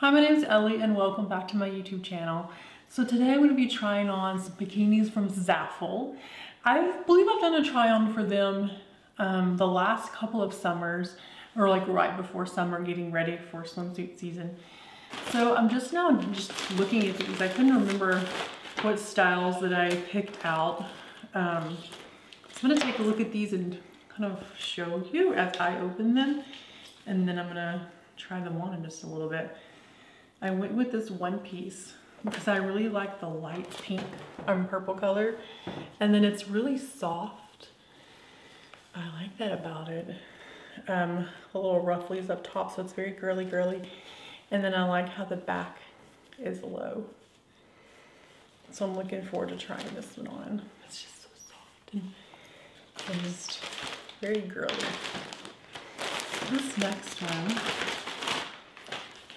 Hi, my name is Ellie and welcome back to my YouTube channel. So today I'm going to be trying on some bikinis from Zaful. I believe I've done a try on for them um, the last couple of summers or like right before summer getting ready for swimsuit season. So I'm just now just looking at these. I couldn't remember what styles that I picked out. Um, so I'm going to take a look at these and kind of show you as I open them and then I'm going to try them on in just a little bit. I went with this one piece because I really like the light pink um, purple color. And then it's really soft. I like that about it. Um, a little rufflies up top, so it's very girly girly. And then I like how the back is low. So I'm looking forward to trying this one on. It's just so soft and, and just very girly. This next one,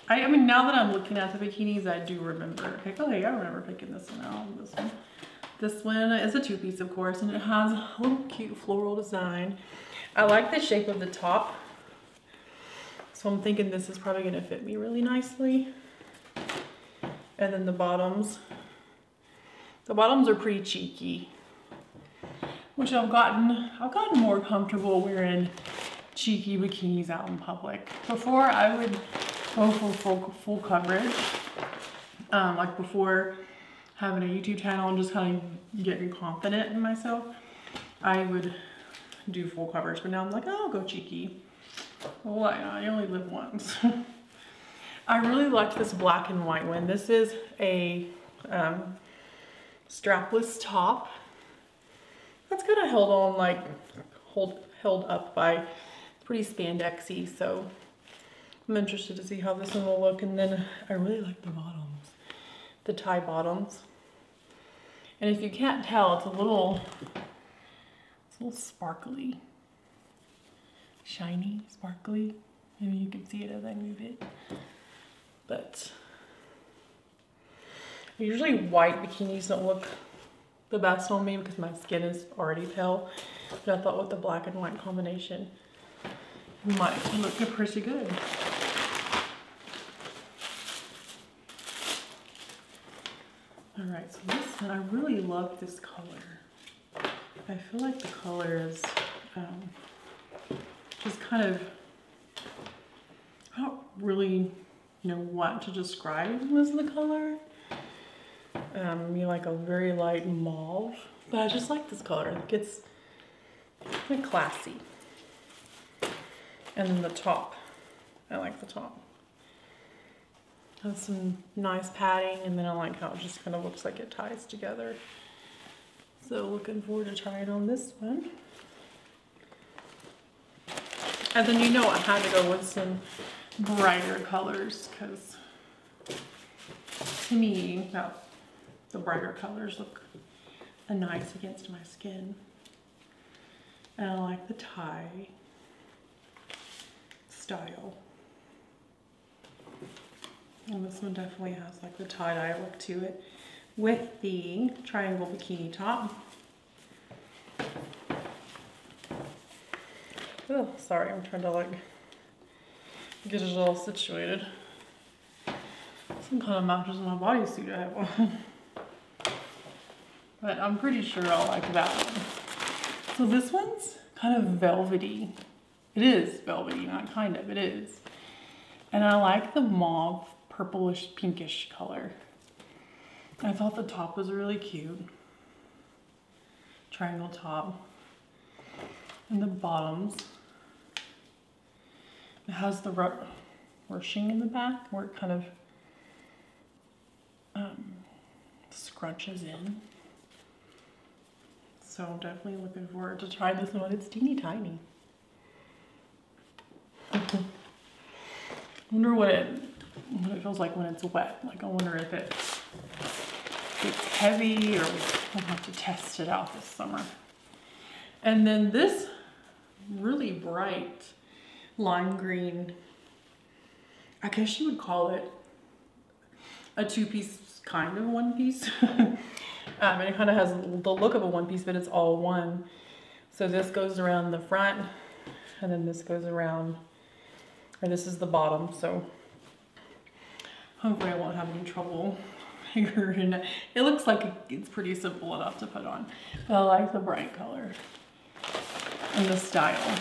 I, I mean, now that I'm looking at the bikinis, I do remember. Oh, I remember picking this one out. This one. This one is a two-piece, of course, and it has a little cute floral design. I like the shape of the top. So I'm thinking this is probably going to fit me really nicely. And then the bottoms. The bottoms are pretty cheeky. Which I've gotten, I've gotten more comfortable wearing cheeky bikinis out in public. Before I would go for full, full coverage. Um, like before having a YouTube channel and just kind of getting confident in myself, I would do full coverage. But now I'm like, oh, I'll go cheeky. Well, I, I only live once. I really like this black and white one. This is a um, strapless top. That's kind of held on like hold held up by pretty spandexy. So I'm interested to see how this one will look. And then I really like the bottoms, the tie bottoms. And if you can't tell, it's a little, it's a little sparkly, shiny, sparkly. Maybe you can see it as I move it. But usually white bikinis don't look the best on me because my skin is already pale. But I thought with the black and white combination, it might look pretty good. This one, I really love this color. I feel like the color is um, just kind of, I don't really know what to describe as the color. Um, you like a very light mauve, but I just like this color. It gets kind of classy. And then the top, I like the top. Has some nice padding and then I like how it just kind of looks like it ties together. So looking forward to trying on this one. And then you know I had to go with some brighter colors because to me, the brighter colors look nice against my skin. And I like the tie style. And this one definitely has like the tie-dye look to it with the triangle bikini top. Oh, sorry, I'm trying to like get it all situated. Some kind of matches my bodysuit I have on. but I'm pretty sure I'll like that one. So this one's kind of velvety. It is velvety, not kind of, it is. And I like the mauve purplish pinkish color. I thought the top was really cute. Triangle top. And the bottoms. It has the ruching in the back where it kind of um, scrunches in. So I'm definitely looking forward to try this one. It's teeny tiny. wonder what it what it feels like when it's wet. Like I wonder if it, it's heavy or we'll have to test it out this summer. And then this really bright lime green, I guess you would call it a two-piece kind of one piece. um, and it kind of has the look of a one piece, but it's all one. So this goes around the front and then this goes around, or this is the bottom. So hopefully I won't have any trouble figuring it. It looks like it's pretty simple enough to put on. But I like the bright color and the style.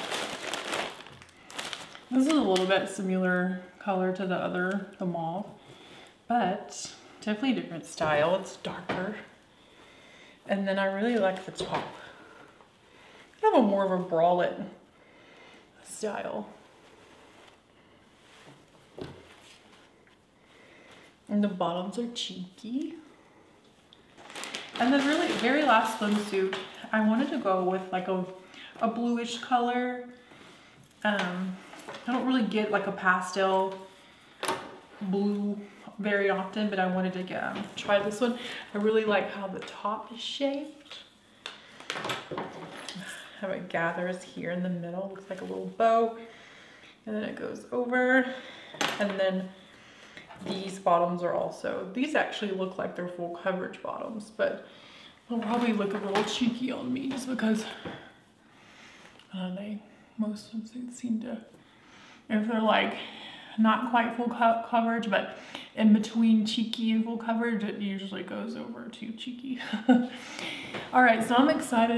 This is a little bit similar color to the other, the mauve, but definitely different style. It's darker. And then I really like the top. I have a more of a bralette style. And the bottoms are cheeky. And then really, very last swimsuit, I wanted to go with like a, a bluish color. Um, I don't really get like a pastel blue very often, but I wanted to get, um, try this one. I really like how the top is shaped. How it gathers here in the middle, looks like a little bow. And then it goes over. And then these bottoms are also, these actually look like they're full coverage bottoms, but they'll probably look a little cheeky on me just because uh, they, most swimsuits seem to, if they're like not quite full co coverage, but in between cheeky and full coverage, it usually goes over to cheeky. All right, so I'm excited.